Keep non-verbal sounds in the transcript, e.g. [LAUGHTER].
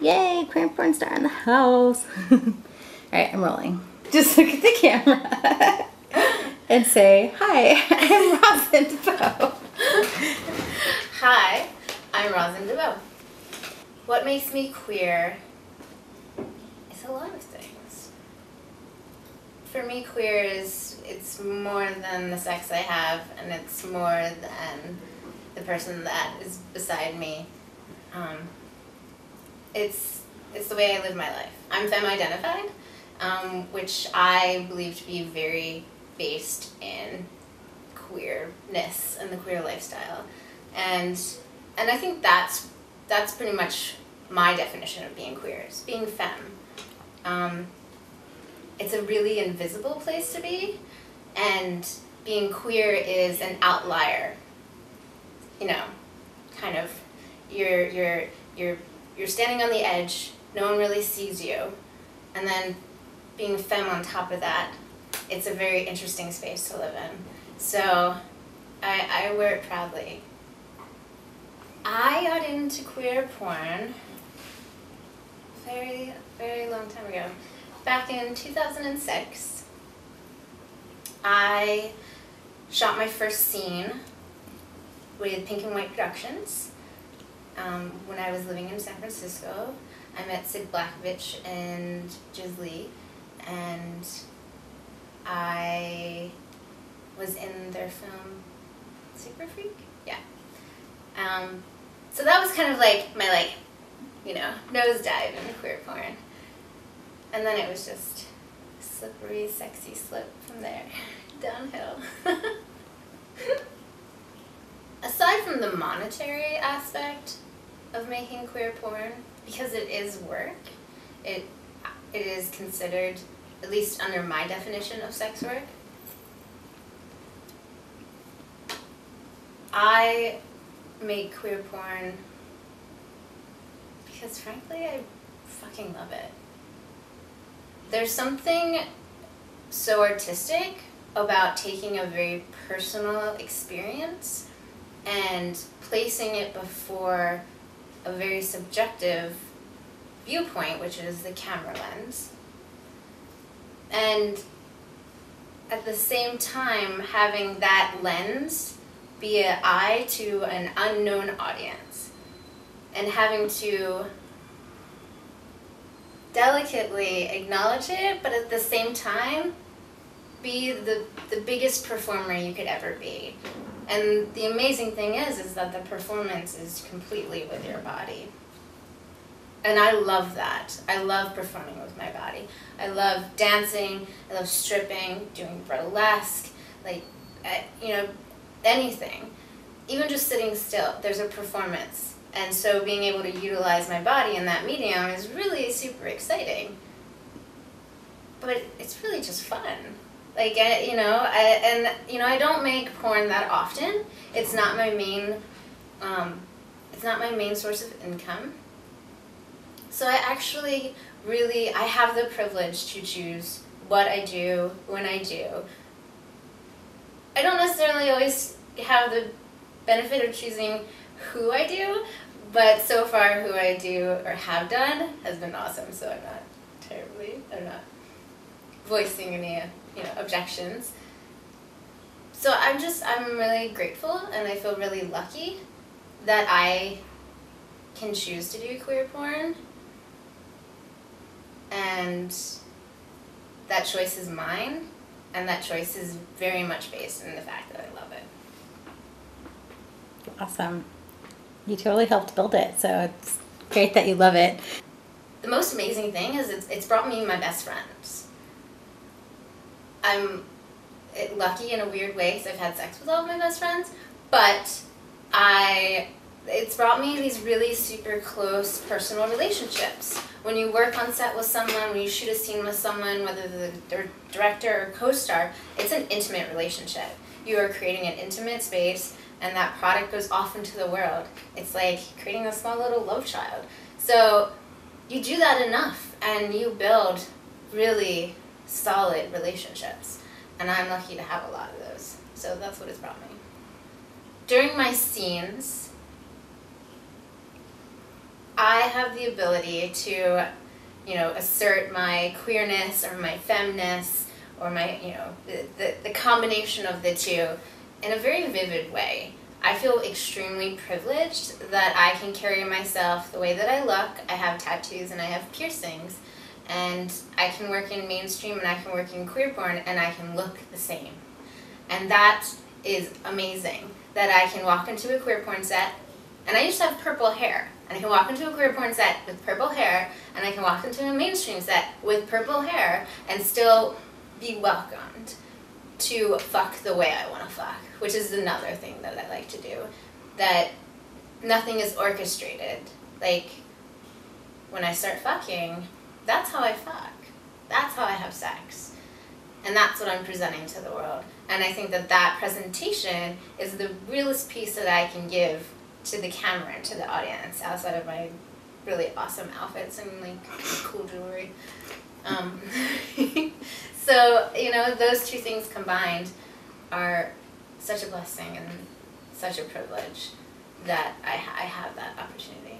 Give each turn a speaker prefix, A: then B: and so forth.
A: Yay, queer porn star in the house. [LAUGHS] All right, I'm rolling. Just look at the camera [LAUGHS] and say, hi, [LAUGHS] I'm Rozen DeBowe.
B: Hi, I'm Rozen DeBowe. What makes me queer is a lot of things. For me, queer is it's more than the sex I have, and it's more than the person that is beside me. Um, it's it's the way I live my life. I'm femme identified, um, which I believe to be very based in queerness and the queer lifestyle, and and I think that's that's pretty much my definition of being queer is being femme. Um, it's a really invisible place to be, and being queer is an outlier. You know, kind of, you're you're you're you're standing on the edge. No one really sees you, and then being femme on top of that, it's a very interesting space to live in. So, I I wear it proudly. I got into queer porn very, very long time ago. Back in 2006, I shot my first scene with Pink and White Productions. Um, when I was living in San Francisco, I met Syd Blakovich and Jiz Lee, and I was in their film Super Freak. Yeah. Um, so that was kind of like my like, you know, nosedive into queer porn. And then it was just slippery, sexy slip from there, [LAUGHS] downhill. [LAUGHS] Aside from the monetary aspect of making queer porn, because it is work, it it is considered, at least under my definition of sex work. I make queer porn because frankly I fucking love it. There's something so artistic about taking a very personal experience and placing it before a very subjective viewpoint, which is the camera lens. And at the same time, having that lens be an eye to an unknown audience and having to delicately acknowledge it, but at the same time, be the, the biggest performer you could ever be. And the amazing thing is, is that the performance is completely with your body. And I love that. I love performing with my body. I love dancing. I love stripping, doing burlesque, like, you know, anything. Even just sitting still, there's a performance. And so being able to utilize my body in that medium is really super exciting. But it's really just fun. Like, you know, I, and, you know, I don't make porn that often. It's not my main, um, it's not my main source of income. So I actually really, I have the privilege to choose what I do, when I do. I don't necessarily always have the benefit of choosing who I do, but so far who I do or have done has been awesome, so I'm not terribly, I'm not voicing any you know, objections. So I'm just, I'm really grateful and I feel really lucky that I can choose to do queer porn. And that choice is mine, and that choice is very much based in the fact that I love it.
A: Awesome. You totally helped build it, so it's great that you love it.
B: The most amazing thing is it's, it's brought me my best friends. I'm eh, lucky in a weird way because I've had sex with all of my best friends, but I it's brought me these really super close personal relationships. When you work on set with someone, when you shoot a scene with someone, whether they're the director or co-star, it's an intimate relationship. You are creating an intimate space and that product goes off into the world. It's like creating a small little love child. So you do that enough and you build really solid relationships. And I'm lucky to have a lot of those. So that's what it's brought me. During my scenes, I have the ability to, you know, assert my queerness or my femness or my, you know, the, the, the combination of the two in a very vivid way. I feel extremely privileged that I can carry myself the way that I look. I have tattoos and I have piercings. And I can work in mainstream and I can work in queer porn and I can look the same. And that is amazing. That I can walk into a queer porn set and I used to have purple hair. And I can walk into a queer porn set with purple hair and I can walk into a mainstream set with purple hair and still be welcomed to fuck the way I want to fuck, which is another thing that I like to do. That nothing is orchestrated. Like, when I start fucking, that's how I fuck. That's how I have sex. And that's what I'm presenting to the world. And I think that that presentation is the realest piece that I can give to the camera and to the audience outside of my really awesome outfits and like cool jewelry. Um, [LAUGHS] so, you know, those two things combined are such a blessing and such a privilege that I, I have that opportunity.